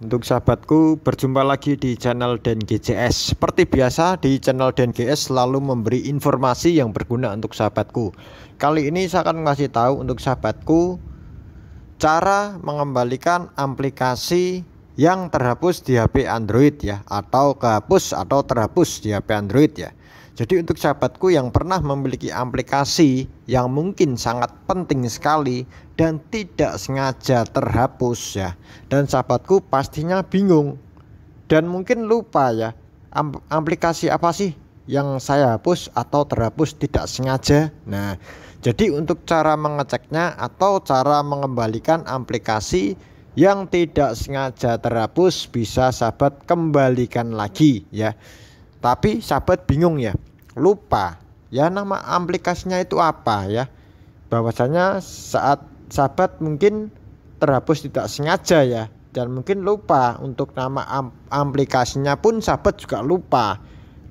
Untuk sahabatku, berjumpa lagi di channel Dan GCS. Seperti biasa, di channel Dan GS selalu memberi informasi yang berguna untuk sahabatku. Kali ini saya akan ngasih tahu untuk sahabatku cara mengembalikan aplikasi yang terhapus di HP Android ya, atau kehapus atau terhapus di HP Android ya. Jadi untuk sahabatku yang pernah memiliki aplikasi yang mungkin sangat penting sekali dan tidak sengaja terhapus ya. Dan sahabatku pastinya bingung dan mungkin lupa ya. Aplikasi apa sih yang saya hapus atau terhapus tidak sengaja. Nah, jadi untuk cara mengeceknya atau cara mengembalikan aplikasi yang tidak sengaja terhapus bisa sahabat kembalikan lagi ya. Tapi sahabat bingung ya lupa. Ya nama aplikasinya itu apa ya? Bahwasanya saat sahabat mungkin terhapus tidak sengaja ya. Dan mungkin lupa untuk nama aplikasinya pun sahabat juga lupa.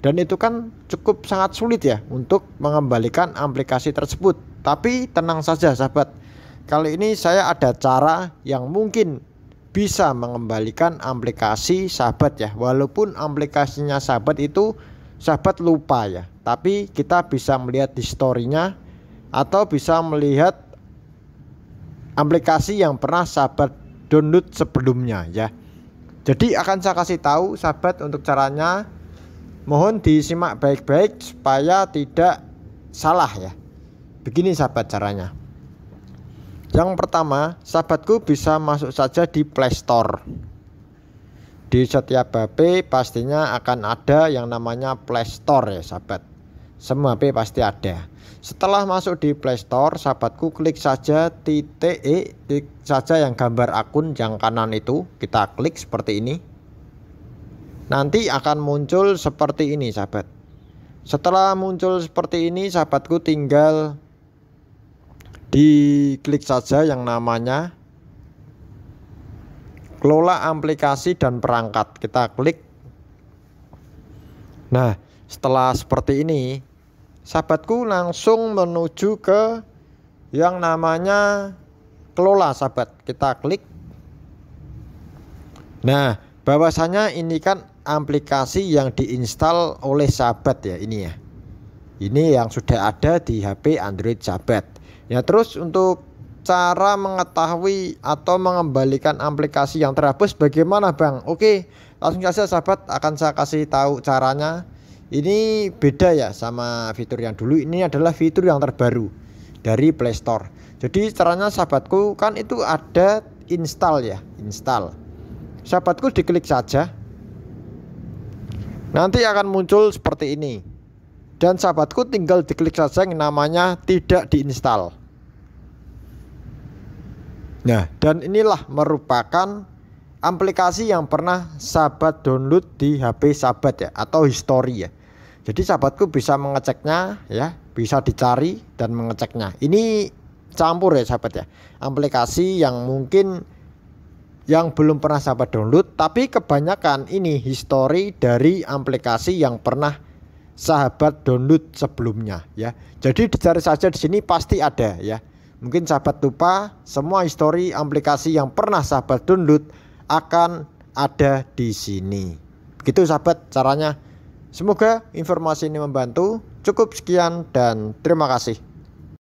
Dan itu kan cukup sangat sulit ya untuk mengembalikan aplikasi tersebut. Tapi tenang saja sahabat. Kali ini saya ada cara yang mungkin bisa mengembalikan aplikasi sahabat ya. Walaupun aplikasinya sahabat itu sahabat lupa ya. Tapi kita bisa melihat di storynya atau bisa melihat aplikasi yang pernah sahabat download sebelumnya ya. Jadi akan saya kasih tahu sahabat untuk caranya. Mohon disimak baik-baik supaya tidak salah ya. Begini sahabat caranya. Yang pertama sahabatku bisa masuk saja di playstore di setiap HP pastinya akan ada yang namanya Play Store ya sahabat. Semua HP pasti ada. Setelah masuk di Play Store sahabatku klik saja titik E klik saja yang gambar akun yang kanan itu. Kita klik seperti ini. Nanti akan muncul seperti ini sahabat. Setelah muncul seperti ini sahabatku tinggal diklik saja yang namanya kelola aplikasi dan perangkat. Kita klik. Nah setelah seperti ini sahabatku langsung menuju ke yang namanya kelola sahabat. Kita klik. Nah bahwasanya ini kan aplikasi yang diinstal oleh sahabat ya ini ya. Ini yang sudah ada di HP Android sahabat. Ya terus untuk cara mengetahui atau mengembalikan aplikasi yang terhapus bagaimana Bang? Oke, langsung saja sahabat akan saya kasih tahu caranya. Ini beda ya sama fitur yang dulu. Ini adalah fitur yang terbaru dari Play Store. Jadi caranya sahabatku kan itu ada install ya, install. Sahabatku diklik saja. Nanti akan muncul seperti ini. Dan sahabatku tinggal diklik saja yang namanya tidak diinstal. Nah, dan inilah merupakan aplikasi yang pernah sahabat download di HP sahabat ya atau history ya. Jadi sahabatku bisa mengeceknya ya, bisa dicari dan mengeceknya. Ini campur ya sahabat ya. Aplikasi yang mungkin yang belum pernah sahabat download tapi kebanyakan ini history dari aplikasi yang pernah sahabat download sebelumnya ya. Jadi dicari saja di sini pasti ada ya. Mungkin sahabat lupa semua histori aplikasi yang pernah sahabat download akan ada di sini. Begitu sahabat caranya. Semoga informasi ini membantu. Cukup sekian dan terima kasih.